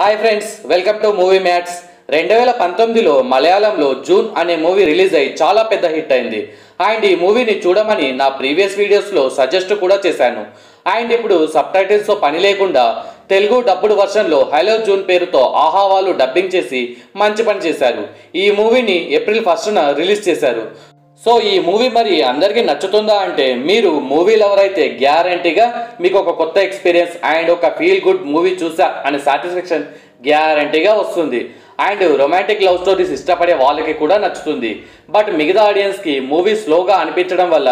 Hi friends welcome to movie mats రెండు వేల పంతొమ్మిదిలో మలయాళంలో జూన్ అనే మూవీ రిలీజ్ అయ్యి చాలా పెద్ద హిట్ అయింది. అండ్ ఈ మూవీని చూడమని నా ప్రీవియస్ వీడియోస్లో సజెస్ట్ కూడా చేశాను. అండ్ ఇప్పుడు సబ్ టైటిల్స్తో పని లేకుండా తెలుగు డబ్బుడు వర్షన్లో హలో జూన్ పేరుతో ఆహా వాళ్ళు డబ్బింగ్ చేసి మంచి పని చేశారు. ఈ మూవీని ఏప్రిల్ ఫస్ట్న రిలీజ్ చేశారు. సో ఈ మూవీ మరి అందరికీ నచ్చుతుందా అంటే మీరు మూవీ లవర్ అయితే గ్యారంటీగా మీకు ఒక కొత్త ఎక్స్పీరియన్స్ అండ్ ఒక ఫీల్ గుడ్ మూవీ చూసా అనే సాటిస్ఫాక్షన్ గ్యారంటీగా వస్తుంది. అండ్ రొమాంటిక్ లవ్ స్టోరీస్ ఇష్టపడే వాళ్ళకి కూడా నచ్చుతుంది. బట్ మిగతా ఆడియన్స్కి మూవీ స్లోగా అనిపించడం వల్ల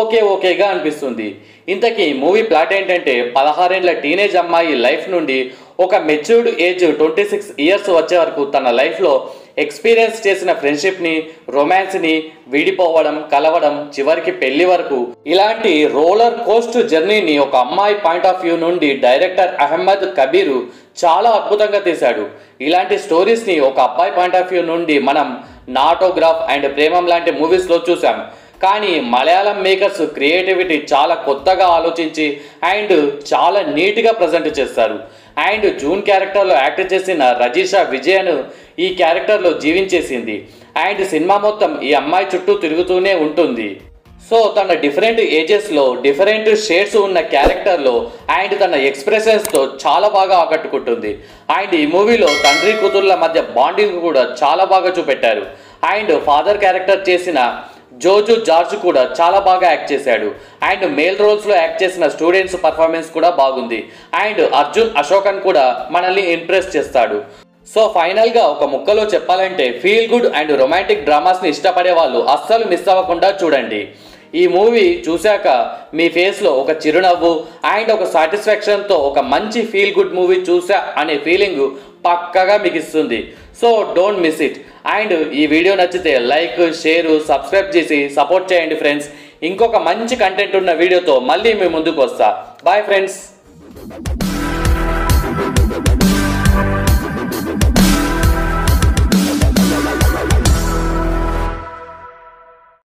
ఓకే ఓకేగా అనిపిస్తుంది. ఇంతకీ మూవీ ప్లాట్ ఏంటంటే పదహారేళ్ళ టీనేజ్ అమ్మాయి లైఫ్ నుండి ఒక matured age twenty six years వచ్చే వరకు తన లైఫ్లో ఎక్స్పీరియన్స్ చేసిన ఫ్రెండ్షిప్ని రొమాన్స్ని విడిపోవడం కలవడం చివరికి పెళ్ళి వరకు. ఇలాంటి రోలర్ కోస్ట్ జర్నీని ఒక అమ్మాయి పాయింట్ ఆఫ్ వ్యూ నుండి డైరెక్టర్ అహ్మద్ కబీరు చాలా అద్భుతంగా తీశాడు. ఇలాంటి స్టోరీస్ని ఒక అబ్బాయి పాయింట్ ఆఫ్ వ్యూ నుండి మనం నాటోగ్రాఫ్ అండ్ ప్రేమం లాంటి మూవీస్లో చూసాం కానీ మలయాళం మేకర్స్ క్రియేటివిటీ చాలా కొత్తగా ఆలోచించి అండ్ చాలా నీట్గా ప్రజెంట్ చేస్తారు అండ్ జూన్ క్యారెక్టర్లో యాక్ట్ చేసిన రజీషా విజయను ఈ క్యారెక్టర్లో జీవించేసింది. అండ్ సినిమా మొత్తం ఈ అమ్మాయి చుట్టూ తిరుగుతూనే ఉంటుంది. సో తన డిఫరెంట్ ఏజెస్లో డిఫరెంట్ షేడ్స్ ఉన్న క్యారెక్టర్లో అండ్ తన ఎక్స్ప్రెషన్స్తో చాలా బాగా ఆకట్టుకుంటుంది. అండ్ ఈ మూవీలో తండ్రి కూతుర్ల మధ్య బాండింగ్ కూడా చాలా బాగా చూపెట్టారు. అండ్ ఫాదర్ క్యారెక్టర్ చేసిన జోజు జార్జ్ కూడా చాలా బాగా యాక్ట్ చేశాడు. అండ్ మేల్ రోల్స్లో యాక్ట్ చేసిన స్టూడెంట్స్ పర్ఫార్మెన్స్ కూడా బాగుంది. అండ్ అర్జున్ అశోకన్ కూడా మనల్ని ఇంప్రెస్ చేస్తాడు. సో ఫైనల్గా ఒక ముక్కలో చెప్పాలంటే ఫీల్ గుడ్ అండ్ రొమాంటిక్ డ్రామాస్ని ఇష్టపడే వాళ్ళు అస్సలు మిస్ అవ్వకుండా చూడండి. ఈ మూవీ చూశాక మీ ఫేస్లో ఒక చిరునవ్వు అండ్ ఒక సాటిస్ఫాక్షన్తో ఒక మంచి ఫీల్ గుడ్ మూవీ చూసా అనే ఫీలింగ్ పక్కగా మీకు ఇస్తుంది so don't miss it. And ఈ వీడియో నచ్చితే లైక్ షేర్ సబ్స్క్రైబ్ చేసి సపోర్ట్ చేయండి ఫ్రెండ్స్. ఇంకొక మంచి కంటెంట్ ఉన్న వీడియోతో మళ్ళీ మేము ముందుకు వస్తా. Bye friends